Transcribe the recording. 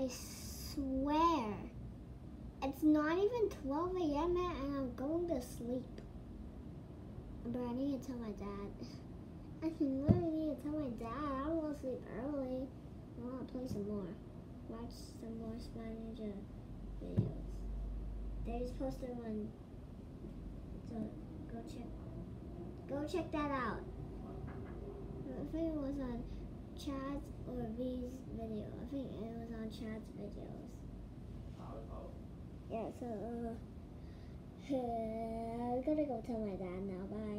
I swear. It's not even 12 a.m. and I'm going to sleep. But I need to tell my dad. I really need to tell my dad. I want to sleep early. I want to play some more. Watch some more Spy Ninja videos. They just posted one. So go check. Go check that out. I think it was on Chad's or Vy's video. I think it was on Chad's videos. Yeah, so uh, I'm gonna go tell my dad now. Bye.